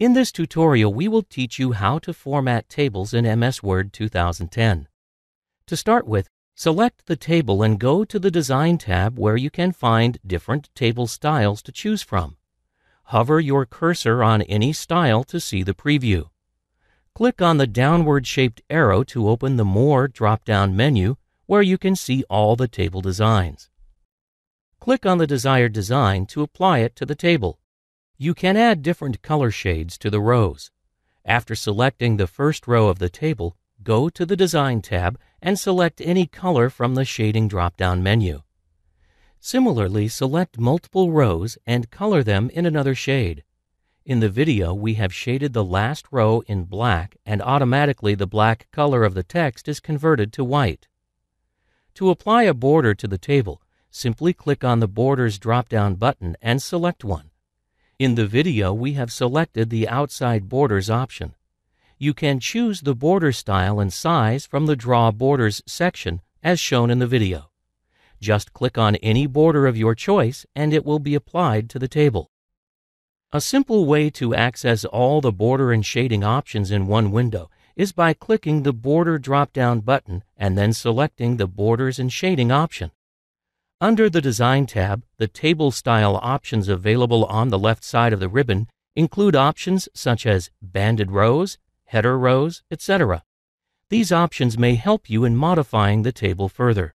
In this tutorial, we will teach you how to format tables in MS Word 2010. To start with, select the table and go to the Design tab where you can find different table styles to choose from. Hover your cursor on any style to see the preview. Click on the downward shaped arrow to open the More drop-down menu where you can see all the table designs. Click on the desired design to apply it to the table. You can add different color shades to the rows. After selecting the first row of the table, go to the Design tab and select any color from the Shading drop-down menu. Similarly, select multiple rows and color them in another shade. In the video, we have shaded the last row in black and automatically the black color of the text is converted to white. To apply a border to the table, simply click on the Borders drop-down button and select one. In the video, we have selected the Outside Borders option. You can choose the border style and size from the Draw Borders section as shown in the video. Just click on any border of your choice and it will be applied to the table. A simple way to access all the border and shading options in one window is by clicking the Border drop-down button and then selecting the Borders and Shading option. Under the Design tab, the table style options available on the left side of the ribbon include options such as banded rows, header rows, etc. These options may help you in modifying the table further.